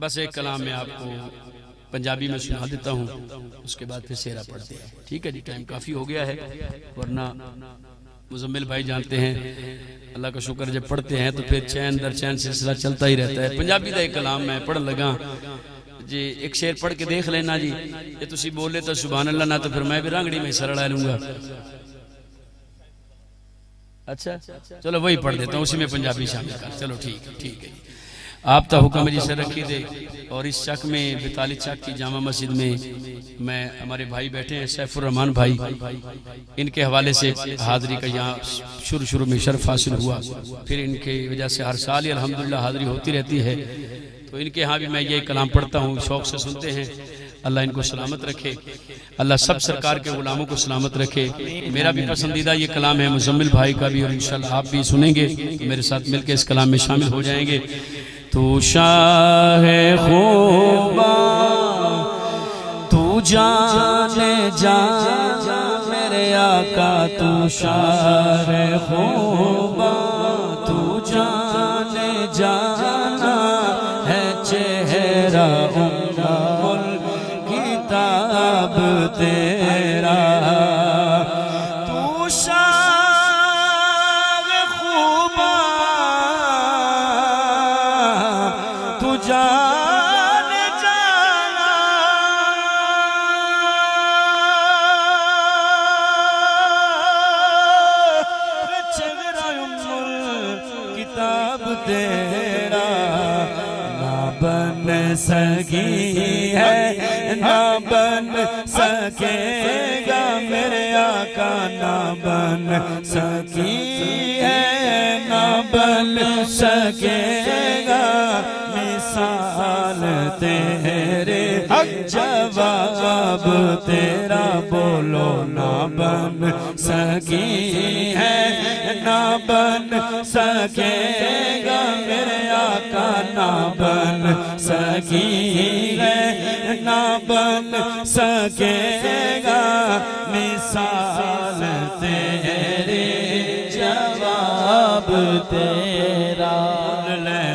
بس ایک کلام میں آپ کو پنجابی میں سنا دیتا ہوں، اس کے بعد پھر سیرہ پڑھتے ہیں۔ ٹھیک ہے جی ٹائم کافی ہو گیا ہے، ورنہ مزمل بھائی جانتے ہیں، اللہ کا شکر جب پڑھتے ہیں تو پھر چین در چین سلسلہ چلتا ہی رہتا ہے۔ پنجابی دا ایک کلام میں پڑھ لگا۔ جی ایک شیر پڑھ کے دیکھ لینا جی یہ تسی بولے تو سبحان اللہ، نہ تو پھر میں بھی رانگڑی میں سر لے لوں گا۔ اچھا؟ چلو وہی پڑھ دیتا ہوں اسی میں پنجابی شامل کر۔ چلو ٹھیک ٹھیک ہے آپ تا حکم جی سے رکھی دے اور اس چک میں بیتالی چک کی جامع مسجد میں میں ہمارے بھائی بیٹھے ہیں سیف الرحمن بھائی۔ ان کے حوالے سے حاضری کا یہاں شروع شروع میں شرف حاصل ہوا۔ پھر ان کے وجہ سے ہر سال الحمدللہ حاضری ہوتی رہتی ہے۔ تو ان کے ہاں بھی میں یہ کلام پڑھتا ہوں شوق سے سنتے ہیں۔ اللہ ان کو سلامت رکھے۔ اللہ سب سرکار کے غلاموں کو سلامت رکھے۔ میرا بھی پسندیدہ یہ کلام ہے مزمل بھائی کا بھی اور انشاءاللہ آپ بھی سنیں گے۔ میرے ساتھ مل کے اس کلام میں شامل ہو جائیں گے۔ تو شاہ خوبا تو جان جان میرے آقا، تو شاہ خوبا تو جان جانا کتاب تیرا تو سکے گا میرے آقا نہ بن سکی ہے نہ بن سکے گا۔ مثال تیرے جواب تیرا بولو نہ بن سکی ہے نہ بن سکے گا میرے آقا نہ بن سکی ہے نہ بن سکے گا۔ مثال تیرے جواب تیرا۔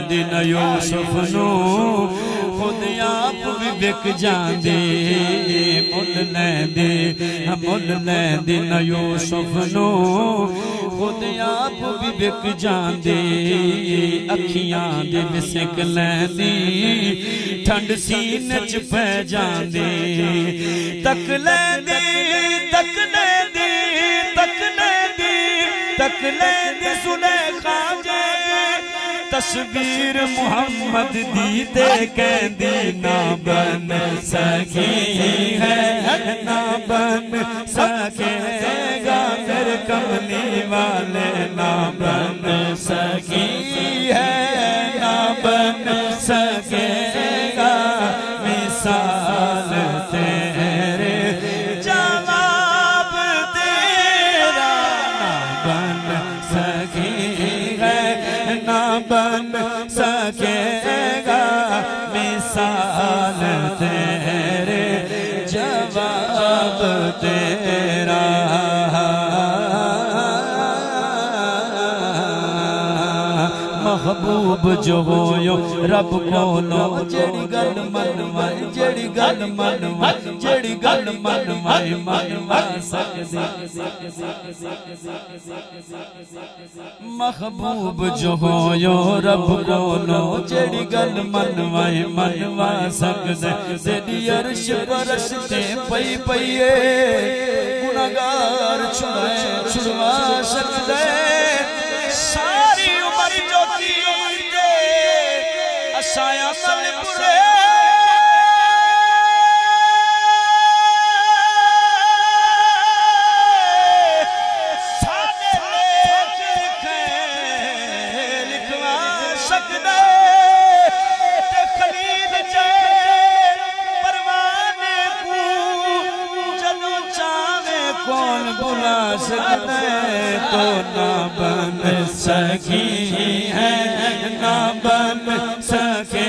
دن یوسف نو۔ خود آپ بھی بک جاندے، مل لیندے مل لیندے نہ یوسف نو۔ خود آپ بھی بک جاندے، اکھیاں دے بسک لیندی ٹھنڈ سینہ چ پہ جاندے۔ تک لیندے تک لیندے تک لیندے تک لیندے سلیخا جے۔ تصویر محمد دی تے کہندی نہ بن سکی ہے نہ بن سکے گا، پھر کملی والے نہ بن سکی ہے نہ بن سکے محبوب ہویو رب کولو جڑی گل منوائی جڑی گل منوائی جڑی گل منوائی منوا سکدی۔ محبوب جو ہویو رب کولو جڑی گل منوائی منوا سکدے تیری عرش پرشتے پئی پئیے گناہگار چھڑائے، چھڑوا سکدے نہ بن سکی ہے نہ بن سکے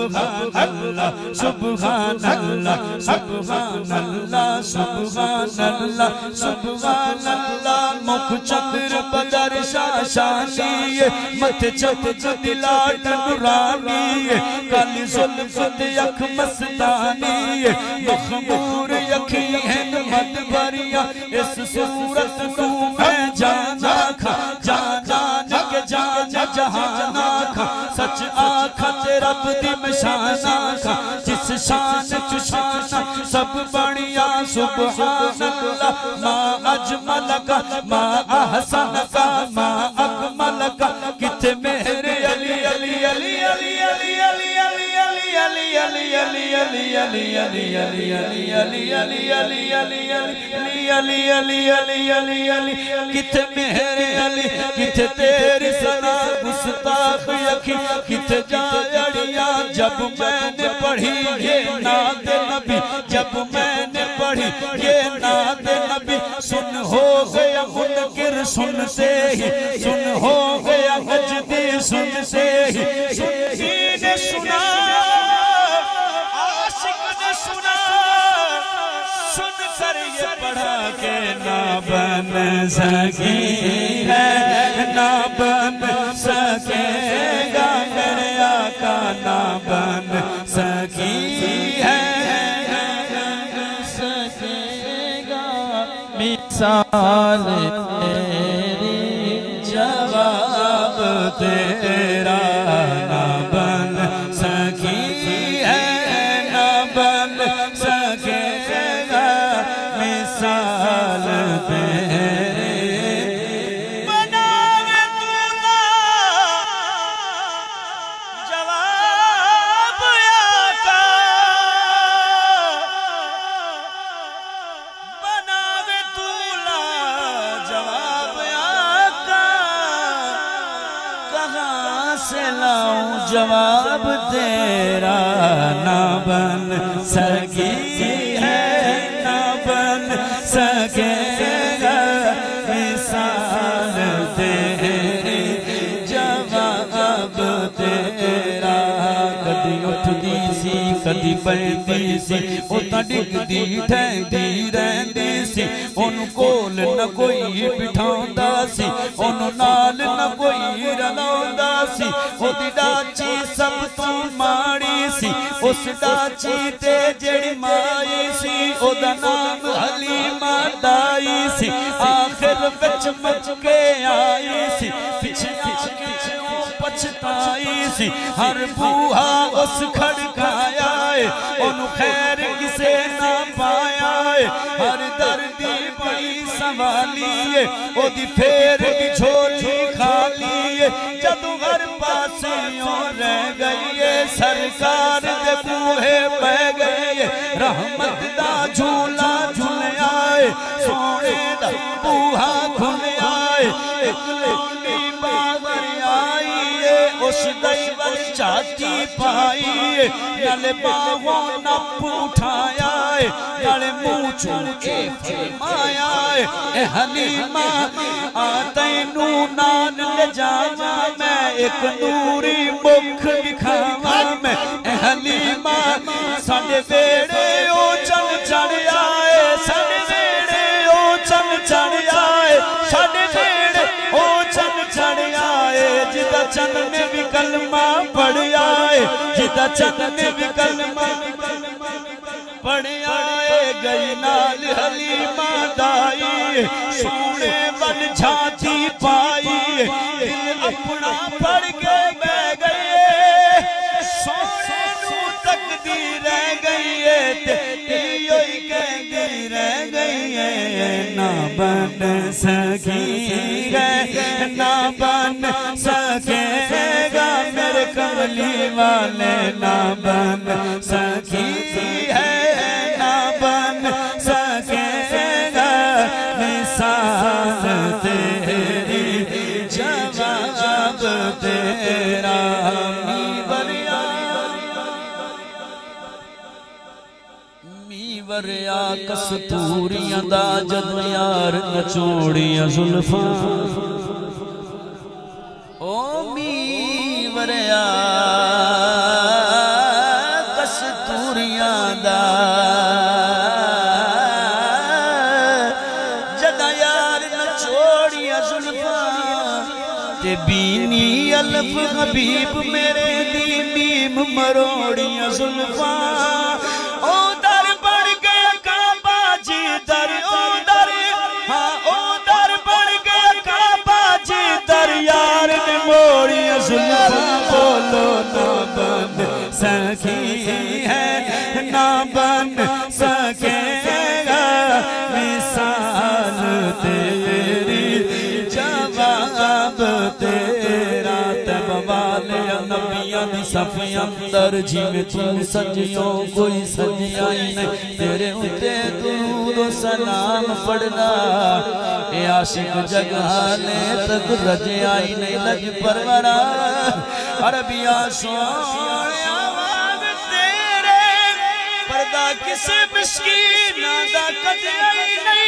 سبحان اللہ سبحان اللہ سبحان اللہ سبحان اللہ سبحان اللہ۔ مکھ چکر بدر شاشانی مت چپ دلاٹ نورانی کل ظلفت یک مستانی مخمور یکی ہن مد اس صورت نو میں جانا کھا رب دی مشانہ کا جس شان چشانہ سب بڑیا سبحان اللہ ما اجمل کا ما احسن کا ما اکمل کا کت میرے کت میرے علی کت تیری سنا گستاخ یکی کت جایڑیا جب میں نے پڑھی یہ ناد نبی جب میں نے پڑھی یہ ناد نبی سن ہو گیا منکر سن سے ہی سن ہو گیا مجدی سن سکی ہے نہ بن سکے گا میرے آقا نہ بن سکی ہے نہ سکے گا مثال تیری جواب تیرا جواب تیرا نہ بن سکی ہے نہ بن سکے گا۔ مثال جواب تیرا۔ کدی اٹھدی سی، کدی بہندی سی او تا ڈگدی ٹھہندی سی۔ اونوں کول نہ کوئی بٹھاوندا سی اونوں نال نہ کوئی رلاوندا ਸੀ, ਉਹਦੀ ਡਾਚੀ ਸਭ ਤੋਂ ਮਾੜੀ ਸੀ। ਉਸ ਡਾਚੀ ਤੇ ਜਿਹੜੀ ਮਾਈ ਸੀ, ਉਹਦਾ ਨਾਮ ਹਲੀਮਾ ਦਾਈ ਸੀ। ਆਖਿਰ ਵਿੱਚ ਮੱਕੇ ਆਈ ਸੀ। ਪਿੱਛੇ ਪਿੱਛੇ ਪਛਤਾਈ ਸੀ। ਹਰ ਬੂਹਾ ਉਸ ਖੜਕਾਇਆ ہر انہوں خیر کسے نہ پایا ہے ہر دردی بڑی سوالی ہے او دی پھیر دی جھولی خالی ہے۔ جدو گھر پاسیوں رہ گئی ہے، سرکار دے بوہے پہ گئی ہے۔ رحمت دا جھولا آئی ہے اس دیور چاچی پائی نل باغوں نپ اٹھایا ہے۔ نل موچو اے فرمایا اے حلیمہ آتینو نان لے جاوا میں۔ ایک نوری مکھ دکھاوا میں۔ اے حلیمہ ساڑے بیڑے چند نے بھی کلمہ پڑھیا ہے جدا چند نے بھی کلمہ پڑھیا ہے، گئی نال حلیمہ دائی، سونے بن جھاتی پائی اپنا پڑھ گئے بن سکی ہے نہ بن سکے گا میرے کملی والے نہ بن سکی وریا کستوریاں دا جد یار نچوڑیاں زلفاں او می وریا کستوریاں دا جد یار نچوڑیاں زلفاں تے بینی الف حبیب میرے دی میم Señor. اندر جی میں تو سجیوں کوئی سجیائی نہیں تیرے اتے درود و سلام پڑھنا اے عاشق جگہ لے تک رجے آئی نہیں لج پرورا عربیہ سونے آواز تیرے پردہ کسے مسکین دا کدے نہیں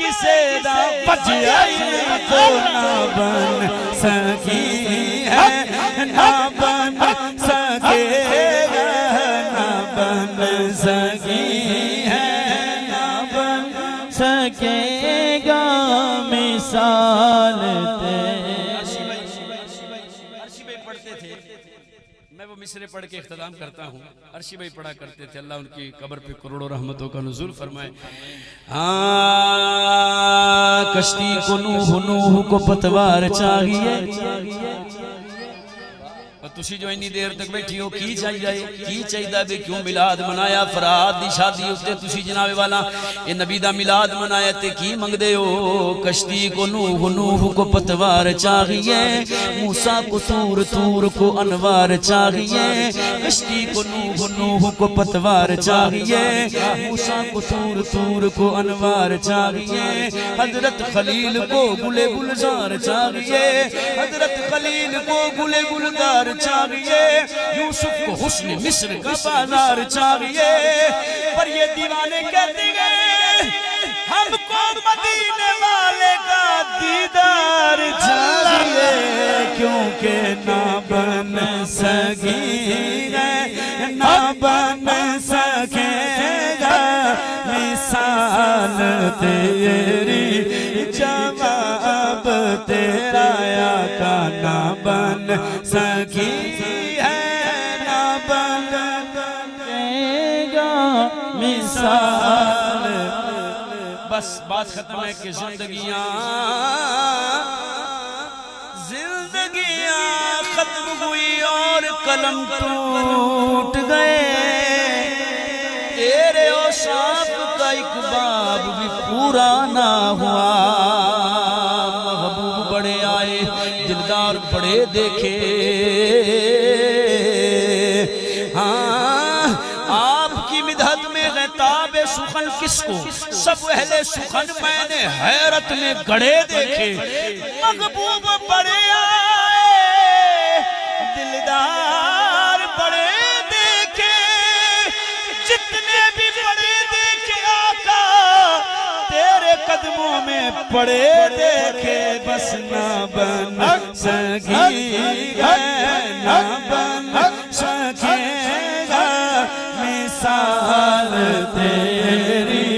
کسے دا نہیں تو نہ بن سکی ہے نہ بن مصرے پڑھ کے اختتام کرتا ہوں۔ عرشی بھائی پڑھا کرتے تھے، اللہ ان کی قبر پہ کروڑوں رحمتوں کا نزول فرمائے۔ ہاں کشتی کو نوح نوح کو پتوار چاہیے۔ تسی جو انی دیر تک بیٹھی ہو، کی چاہیے؟ کی چاہیے بے کیوں ملاد منایا؟ فراد دی شادی ہوتے تسی جناب والا، اے نبی دا ملاد منایا تے کی منگ دے ہو؟ کشتی کو نوح نوح کو پتوار چاہیے، موسیٰ کو تور تور کو انوار چاہیے، کشتی کو نوح نوح کو پتوار چاہیے، موسیٰ کو تور تور کو انوار چاہیے، حضرت خلیل کو گلے گلزار چاہیے، حضرت خلیل کو گلے گلدار چاہیے چاہیے یوسف کو حسن مصر کا بازار چاہیے پر یہ دیوانے کہتے گئے ہم کو مدینے والے کا دیدار چاہیے کیونکہ نہ بن سکی ہے نہ بن سکے۔ مثال تیری جواب تیرا یا کا نہ بن سکی ہے نہ بن گا مثال۔ بس، بات ختم ہے کہ زندگیاں۔ زندگیاں ختم ہوئی اور قلم ٹوٹ گئے۔ پرانا ہوا۔ محبوب بڑے آئے، دلدار بڑے دیکھے۔ ہاں آپ کی مدحت میں غیتاب سخن کس کو؟ سب اہل سخن میں نے حیرت میں گڑے دیکھے۔ محبوب بڑے میں پڑے دیکھے بس نہ بن سکی ہے نہ بن سکے گا۔ مثال تیری